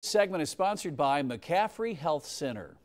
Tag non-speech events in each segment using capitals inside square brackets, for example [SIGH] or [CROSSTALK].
Segment is sponsored by McCaffrey Health Center.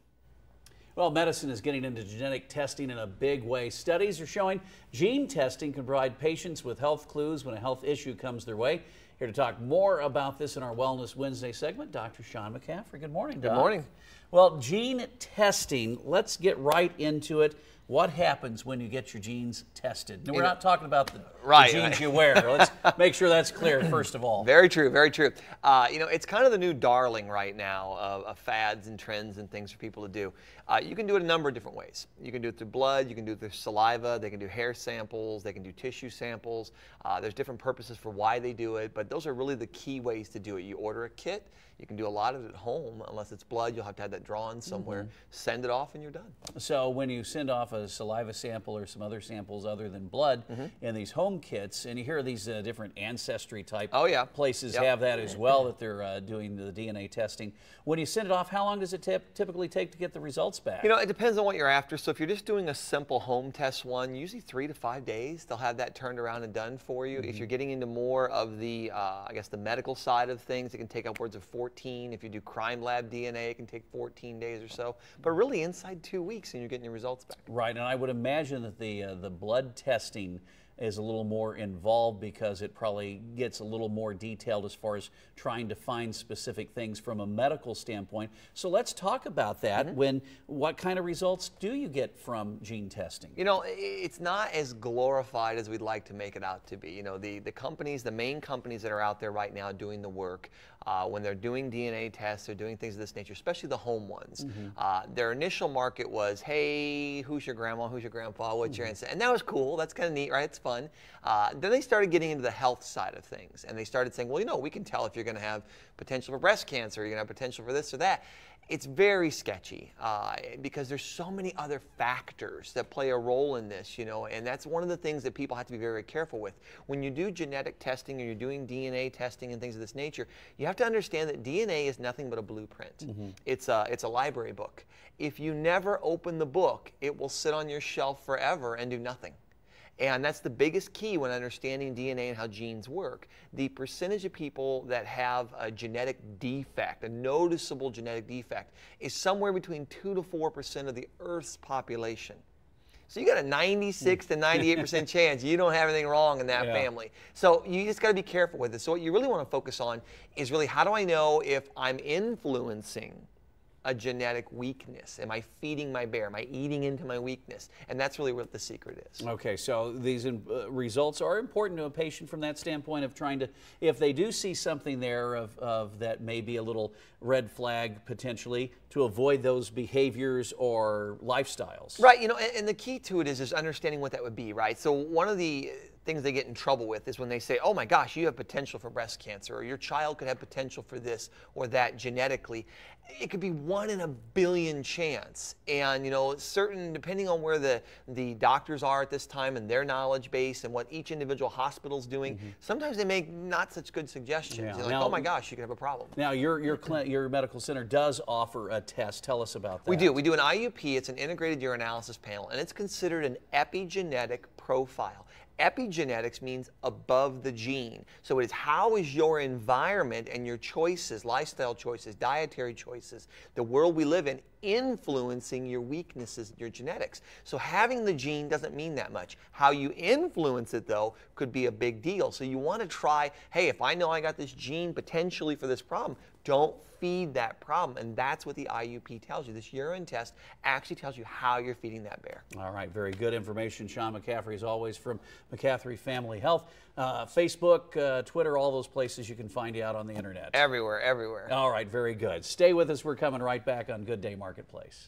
Well, medicine is getting into genetic testing in a big way. Studies are showing gene testing can provide patients with health clues when a health issue comes their way. Here to talk more about this in our Wellness Wednesday segment, Dr. Sean McCaffrey. Good morning, Doc. Good morning. Well, gene testing, let's get right into it what happens when you get your genes tested? we're not talking about the, right, the jeans right. you wear. Let's [LAUGHS] make sure that's clear first of all. Very true, very true. Uh, you know, it's kind of the new darling right now of, of fads and trends and things for people to do. Uh, you can do it a number of different ways. You can do it through blood, you can do it through saliva, they can do hair samples, they can do tissue samples. Uh, there's different purposes for why they do it, but those are really the key ways to do it. You order a kit, you can do a lot of it at home. Unless it's blood, you'll have to have that drawn somewhere. Mm -hmm. Send it off and you're done. So when you send off a saliva sample or some other samples other than blood mm -hmm. in these home kits, and you hear these uh, different ancestry type oh, yeah. places yep. have that as well that they're uh, doing the DNA testing. When you send it off, how long does it typically take to get the results back? You know, it depends on what you're after. So if you're just doing a simple home test one, usually three to five days, they'll have that turned around and done for you. Mm -hmm. If mm-hmm. you're getting into more of the, uh, I guess, the medical side of things, it can take upwards of 14. If you do crime lab DNA, it can take 14 days or so. But really, inside two weeks, and you're getting your results back. Right, and I would imagine that the uh, the blood testing is a little more involved because it probably gets a little more detailed as far as trying to find specific things from a medical standpoint. So let's talk about that. Mm -hmm. When what kind of results do you get from gene testing? You know, it's not as glorified as we'd like to make it out to be. You know, the the companies, the main companies that are out there right now doing the work, uh, when they're doing DNA tests, they're doing things of this nature, especially the home ones. Mm -hmm. uh, their initial market was, hey, who's your grandma? Who's your grandpa? What's mm -hmm. your mm-hmm. ancestor? And that was cool. That's kind of neat, right? It's fun. Uh, then they started getting into the health side of things, and they started saying, well, you know, we can tell if you're going to have potential for breast cancer, you're going to have potential for this or that. It's very sketchy uh, because there's so many other factors that play a role in this, you know, and that's one of the things that people have to be very, very careful with. When you do genetic testing or you're doing DNA testing and things of this nature, you have to understand that DNA is nothing but a blueprint. Mm -hmm. It's, a, it's a library book. If you never open the book, it will sit on your shelf forever and do nothing. And that's the biggest key when understanding DNA and how genes work. The percentage of people that have a genetic defect, a noticeable genetic defect, is somewhere between 2 to 4% of the Earth's population. So you got a 96 to 98% [LAUGHS] chance you don't have anything wrong in that yeah. family. So you just got to be careful with it. So what you really want to focus on is really how do I know if I'm influencing a genetic weakness? Am I feeding my bear? Am I eating into my weakness? And that's really what the secret is. Okay, so these uh, results are important to a patient from that standpoint of trying to, if they do see something there of, of that may be a little red flag potentially, to avoid those behaviors or lifestyles. Right, you know, and, and the key to it is is understanding what that would be, right? So one of the things they get in trouble with is when they say, oh my gosh, you have potential for breast cancer, or your child could have potential for this or that genetically. It could be one in a billion chance. And, you know, certain, depending on where the, the doctors are at this time and their knowledge base and what each individual hospital is doing, mm -hmm. sometimes they make not such good suggestions. Yeah. Like, now, oh my gosh, you could have a problem. Now, your, your, your medical center does offer a test. Tell us about that. We do. We do an IUP. It's an integrated urinalysis panel, and it's considered an epigenetic profile. Epigenetics means above the gene. So it is how is your environment and your choices, lifestyle choices, dietary choices, the world we live in influencing your weaknesses, your genetics. So having the gene doesn't mean that much. How you influence it though could be a big deal. So you want to try, hey, if I know I got this gene potentially for this problem, don't feed that problem. And that's what the IUP tells you. This urine test actually tells you how you're feeding that bear. All right, very good information. Sean McCaffrey, as always, from McCaffrey Family Health. Uh, Facebook, uh, Twitter, all those places you can find you out on the internet. Everywhere, everywhere. All right, very good. Stay with us. We're coming right back on Good Day Marketplace.